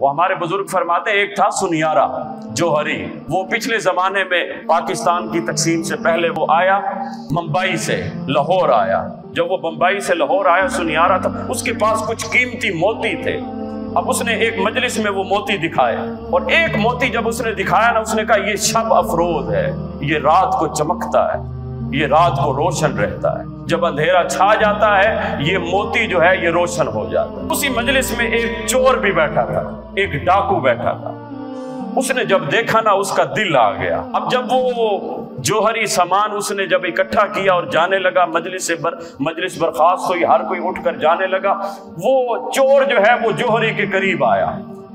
वो हमारे बुज़ुर्ग फरमाते, एक था सुनियारा जोहरी। वो पिछले जमाने में पाकिस्तान की तकसीम से पहले वो आया, मुंबई से लाहौर आया। जब वो मुंबई से लाहौर आया, सुनियारा था, उसके पास कुछ कीमती मोती थे। अब उसने एक मजलिस में वो मोती दिखाए। और एक मोती जब उसने दिखाया ना, उसने कहा, ये शब अफरोज है, ये रात को चमकता है, ये रात को रोशन रहता है। जब अंधेरा छा जाता है, ये मोती जो है, ये रोशन हो जाता है। उसी मजलिस में एक चोर भी बैठा था, एक डाकू बैठा था। उसने जब देखा ना, उसका दिल आ गया। अब जब वो जोहरी सामान उसने जब इकट्ठा किया और जाने लगा मजलिस से बर मजलिस बर्खास्त हुई हर कोई उठकर जाने लगा, वो चोर जो है, वो जोहरी के करीब आया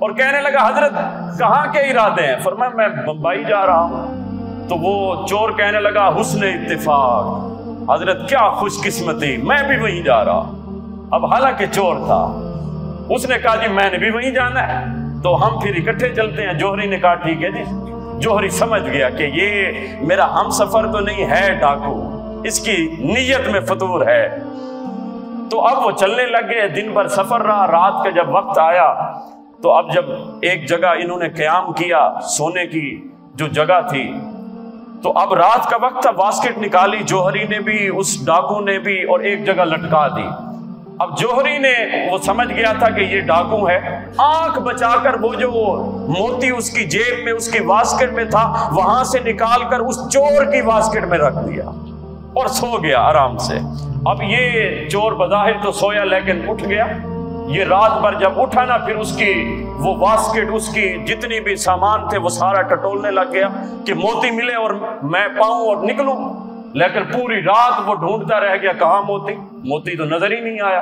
और कहने लगा, हज़रत, कहाँ के इरादे हैं? फरमाया, मैं बम्बई जा रहा हूँ। तो वो चोर कहने लगा हुसन इत्तेफाक हज़रत, क्या खुशकिस्मती, मैं भी वहीं जा रहा। अब हालाँकि चोर था। उसने कहा, जी, मैंने भी वहीं जाना है। तो हम फिर इकट्ठे चलते हैं। जोहरी ने कहा, ठीक है जी। जोहरी समझ गया कि ये मेरा हम सफ़र तो नहीं है डाकू, इसकी नीयत में फतूर है। तो अब वो चलने लग गए। दिन भर सफ़र रहा। रात का जब वक्त आया तो अब जब एक जगह इन्होंने क्याम किया सोने की, जो जगह थी तो अब रात का वक्त था, बास्केट निकाली, जोहरी ने भी, उस डाकू ने भी और एक जगह लटका दी। अब जोहरी ने, वो समझ गया था कि ये डाकू है। आँख बचाकर वो जो मोती उसकी जेब में, उसकी वास्केट में था, वहाँ से निकाल कर उस चोर की वास्केट में रख दिया और सो गया आराम से। अब ये चोर बजाहिर तो सोया, लेकिन उठ गया। ये रात भर जब उठा ना, फिर उसकी वो बास्केट उसकी जितनी भी सामान थे, वो सारा टटोलने लग गया कि मोती मिले और मैं पाऊँ और निकलूं। लेकिन पूरी रात वो ढूंढता रह गया, कहा मोती? मोती तो नज़र ही नहीं आया।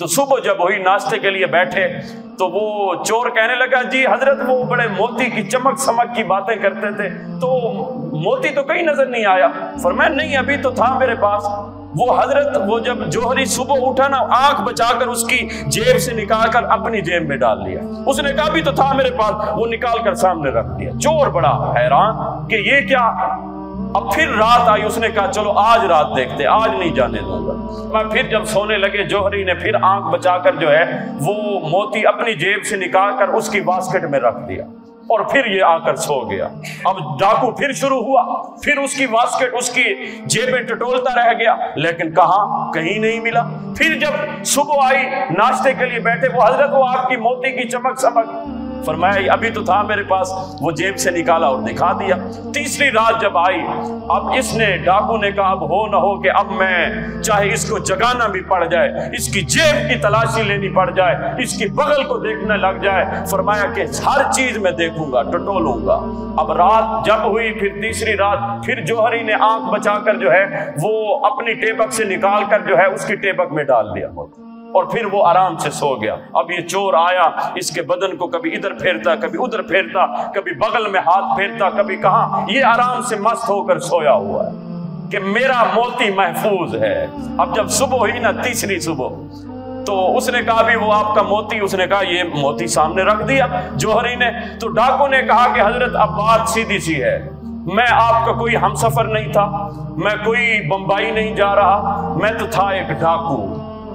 तो सुबह जब वही नाश्ते के लिए बैठे तो वो चोर कहने लगा, जी, हज़रत, वो बड़े मोती की चमक समक की बातें करते थे। तो मोती तो कहीं नज़र नहीं आया। फरमाया, नहीं, अभी तो था मेरे पास। वो हज़रत, वो जब जोहरी सुबह उठा ना, आँख बचाकर उसकी जेब से निकालकर अपनी जेब में डाल लिया उसने कहा भी तो था मेरे पास। वो निकाल कर सामने रख दिया। चोर बड़ा हैरान कि ये क्या? अब फिर रात आई, उसने कहा, चलो, आज रात देखते, आज नहीं जाने दूँगा। मैं फिर जब सोने लगे, जोहरी ने फिर आँख बचाकर जो है, वो मोती अपनी जेब से निकाल कर उसकी बास्केट में रख दिया। और फिर ये आकर सो गया। अब डाकू फिर शुरू हुआ। फिर उसकी बास्केट, उसकी जेबें टटोलता रह गया। लेकिन कहा? कहीं नहीं मिला। फिर जब सुबह आई, नाश्ते के लिए बैठे, वो हज़रत वो आपकी मोती की चमक समक फरमाया, अभी तो था मेरे पास, वो जेब से निकाला और दिखा दिया। तीसरी रात जब आई, अब इसने डाकू ने कहा, अब हो ना हो कि अब मैं, चाहे इसको जगाना भी पड़ जाए, इसकी जेब की तलाशी लेनी पड़ जाए, इसकी बगल को देखने लग जाए, फरमाया कि हर चीज़ में देखूँगा टटोलूँगा अब रात जब हुई, फिर तीसरी रात, फिर जोहरी ने आँख बचाकर जो है, वो अपनी टेबक से निकाल कर जो है, उसकी टेबक में डाल दिया। और फिर वो आराम से सो गया। अब ये चोर आया, इसके बदन को कभी इधर फेरता, कभी उधर फेरता, कभी बगल में हाथ फेरता, कभी कहा। ये आराम से मस्त होकर सोया हुआ है कि मेरा मोती महफूज है। अब जब सुबह हुई ना, तीसरी सुबह तो उसने कहा भी वो आपका मोती, उसने कहा, ये मोती सामने रख दिया जोहरी ने। तो डाकू ने कहा कि हज़रत, अब बात सीधी सी है। मैं आपका कोई हम सफ़र नहीं था, मैं कोई बंबई नहीं जा रहा, मैं तो था एक डाकू।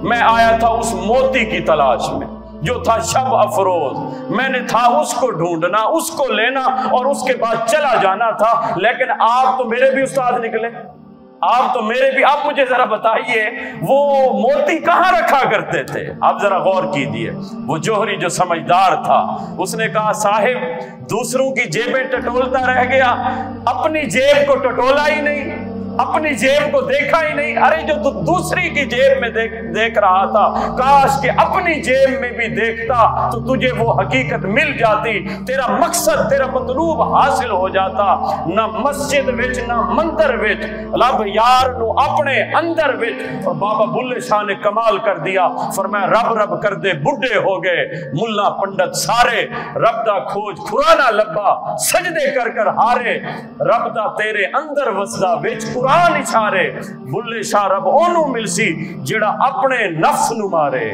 मैं आया था उस मोती की तलाश में, जो था शब अफरोज। मैंने था उसको ढूंढना, उसको लेना और उसके बाद चला जाना था। लेकिन आप तो मेरे भी उस्ताद निकले। आप तो मेरे भी। आप मुझे जरा बताइए, वो मोती कहाँ रखा करते थे? आप जरा गौर कीजिए। वो जोहरी जो समझदार था, उसने कहा, साहिब, दूसरों की जेबें टटोलता रह गया। अपनी जेब को टटोला ही नहीं। अपनी जेब को देखा ही नहीं। अरे जो तू दूसरी की जेब में देख देख रहा था, काश के अपनी जेब में भी देखता तो तुझे वो हकीकत मिल जाती। तेरा मकसद, तेरा मतलूब हासिल हो जाता। ना मस्जिद विच, ना मंदिर विच। लब यार नु अपने अंदर विच। और बाबा बुल्ले शाह ने कमाल कर दिया। फरमाया, रब रब कर दे, बुढ़े हो गए। मुल्ला पंडित सारे, रब दा खोज खुराना लब्बा, सजदे कर कर हारे। रब दा तेरे अंदर वसदा विच कुरान इशारे बुल्ले शाह रब ओनू मिलसी जेड़ा अपने नफ्स नु मारे